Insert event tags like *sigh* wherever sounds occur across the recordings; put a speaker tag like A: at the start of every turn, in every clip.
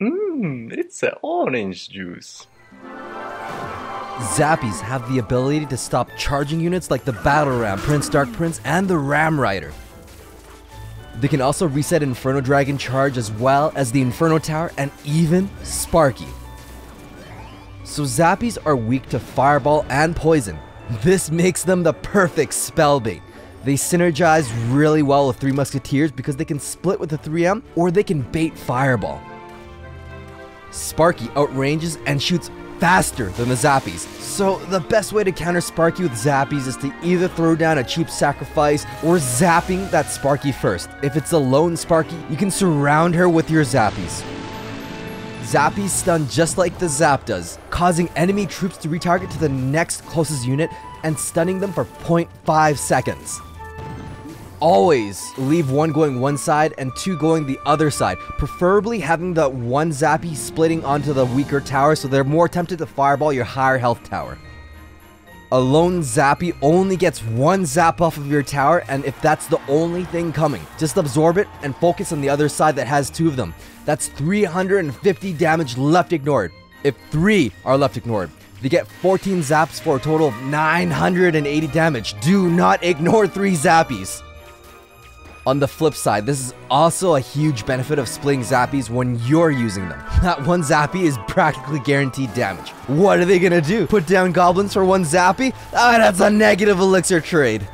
A: Mmm, it's an orange juice.
B: Zappies have the ability to stop charging units like the Battle Ram, Prince Dark Prince, and the Ram Rider. They can also reset Inferno Dragon charge as well as the Inferno Tower and even Sparky. So Zappies are weak to Fireball and Poison. This makes them the perfect spell bait. They synergize really well with Three Musketeers because they can split with the 3M or they can bait Fireball. Sparky outranges and shoots faster than the Zappies. So the best way to counter Sparky with Zappies is to either throw down a cheap sacrifice or zapping that Sparky first. If it's a lone Sparky, you can surround her with your Zappies. Zappies stun just like the Zap does, causing enemy troops to retarget to the next closest unit and stunning them for 0.5 seconds always leave one going one side and two going the other side. Preferably having the one Zappy splitting onto the weaker tower so they're more tempted to fireball your higher health tower. A lone Zappy only gets one zap off of your tower, and if that's the only thing coming, just absorb it and focus on the other side that has two of them. That's 350 damage left ignored. If three are left ignored, they get 14 zaps for a total of 980 damage. Do not ignore three zappies. On the flip side, this is also a huge benefit of splitting Zappies when you're using them. That one Zappy is practically guaranteed damage. What are they gonna do? Put down goblins for one Zappy? Ah, that's a negative elixir trade.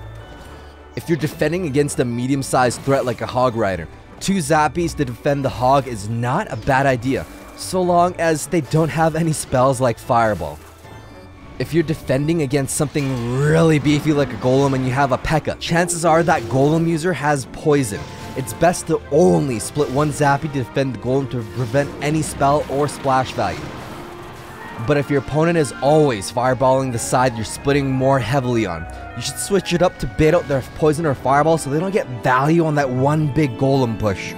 B: If you're defending against a medium-sized threat like a Hog Rider, two Zappies to defend the Hog is not a bad idea, so long as they don't have any spells like Fireball if you're defending against something really beefy like a golem and you have a P.E.K.K.A, chances are that golem user has poison. It's best to only split one Zappy to defend the golem to prevent any spell or splash value. But if your opponent is always fireballing the side you're splitting more heavily on, you should switch it up to bait out their poison or fireball so they don't get value on that one big golem push.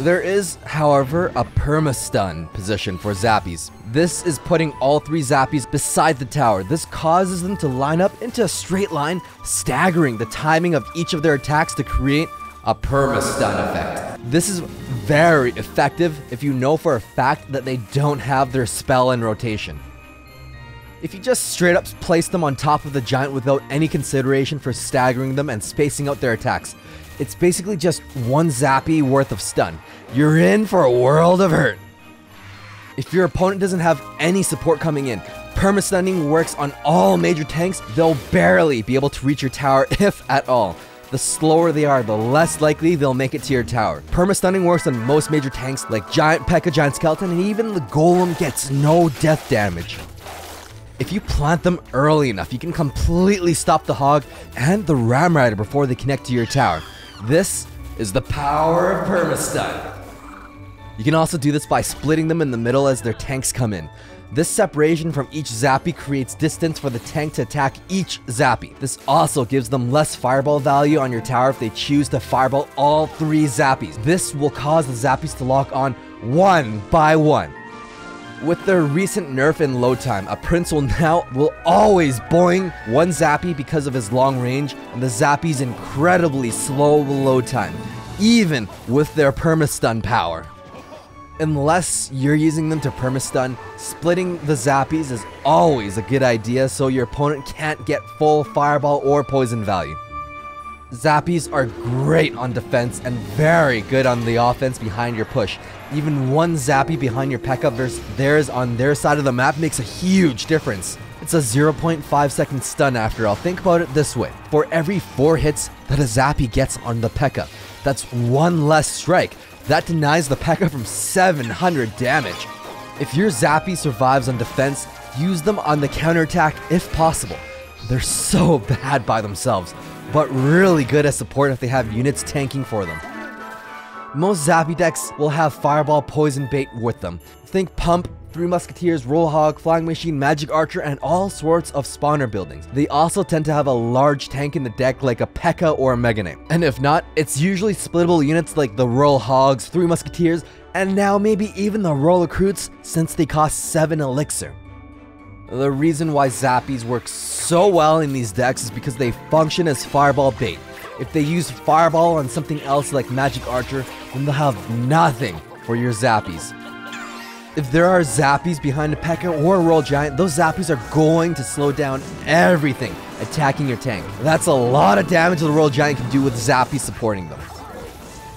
B: There is, however, a perma-stun position for Zappies. This is putting all three Zappies beside the tower. This causes them to line up into a straight line, staggering the timing of each of their attacks to create a perma-stun effect. This is very effective if you know for a fact that they don't have their spell in rotation. If you just straight up place them on top of the giant without any consideration for staggering them and spacing out their attacks, it's basically just one zappy worth of stun. You're in for a world of hurt. If your opponent doesn't have any support coming in, perma-stunning works on all major tanks, they'll barely be able to reach your tower *laughs* if at all. The slower they are, the less likely they'll make it to your tower. Perma-stunning works on most major tanks like Giant P.E.K.K.A, Giant Skeleton, and even the Golem gets no death damage. If you plant them early enough, you can completely stop the Hog and the Ram Rider before they connect to your tower. This is the power of permastun. You can also do this by splitting them in the middle as their tanks come in. This separation from each Zappy creates distance for the tank to attack each Zappy. This also gives them less fireball value on your tower if they choose to fireball all three Zappies. This will cause the Zappies to lock on one by one. With their recent nerf in load time, a prince will now will always boing one zappy because of his long range and the zappy's incredibly slow load time, even with their permastun power. Unless you're using them to permastun, splitting the zappies is always a good idea so your opponent can't get full fireball or poison value. Zappies are great on defense and very good on the offense behind your push. Even one Zappy behind your P.E.K.K.A versus theirs on their side of the map makes a huge difference. It's a 0.5 second stun after all. Think about it this way. For every 4 hits that a Zappy gets on the P.E.K.K.A, that's one less strike. That denies the P.E.K.K.A from 700 damage. If your Zappy survives on defense, use them on the counterattack if possible. They're so *laughs* bad by themselves but really good as support if they have units tanking for them. Most Zappy decks will have Fireball Poison Bait with them. Think Pump, Three Musketeers, Royal Hog, Flying Machine, Magic Archer, and all sorts of spawner buildings. They also tend to have a large tank in the deck like a P.E.K.K.A or a Mega Knight. And if not, it's usually splittable units like the Royal Hogs, Three Musketeers, and now maybe even the Royal Recruits since they cost 7 Elixir. The reason why Zappies work so well in these decks is because they function as fireball bait. If they use fireball on something else like Magic Archer, then they'll have nothing for your Zappies. If there are Zappies behind a P.E.K.K.A or a Royal Giant, those Zappies are going to slow down everything attacking your tank. That's a lot of damage the Royal Giant can do with Zappies supporting them.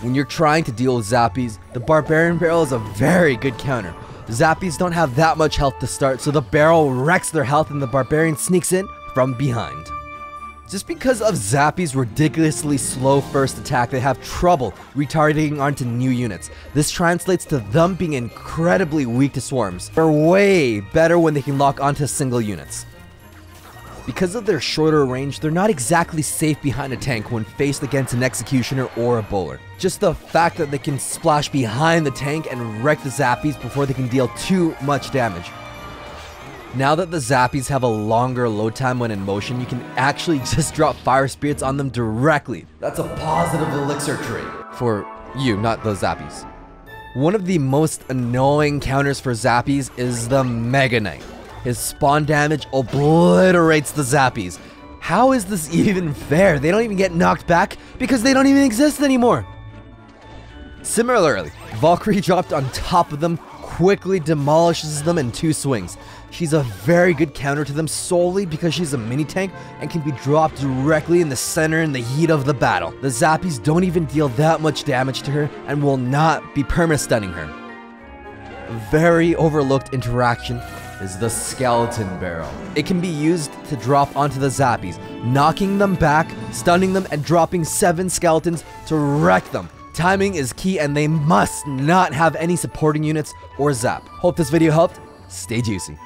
B: When you're trying to deal with Zappies, the Barbarian Barrel is a very good counter. Zappies don't have that much health to start, so the barrel wrecks their health and the Barbarian sneaks in from behind. Just because of Zappy's ridiculously slow first attack, they have trouble retargeting onto new units. This translates to them being incredibly weak to swarms. They're way better when they can lock onto single units. Because of their shorter range, they're not exactly safe behind a tank when faced against an executioner or a bowler. Just the fact that they can splash behind the tank and wreck the Zappies before they can deal too much damage. Now that the Zappies have a longer load time when in motion, you can actually *laughs* just drop Fire Spirits on them directly. That's a positive elixir trait. For you, not the Zappies. One of the most annoying counters for Zappies is the Mega Knight. His spawn damage obliterates the Zappies. How is this *laughs* even fair? They don't even get knocked back because they don't even exist anymore. Similarly, Valkyrie dropped on top of them quickly demolishes them in two swings. She's a very good counter to them solely because she's a mini tank and can be dropped directly in the center in the heat of the battle. The Zappies don't even deal that much damage to her and will not be perma-stunning her. Very overlooked interaction is the skeleton barrel. It can be used to drop onto the Zappies, knocking them back, stunning them, and dropping 7 skeletons to wreck them. Timing is key and they must not have any supporting units or zap. Hope this video helped. Stay juicy.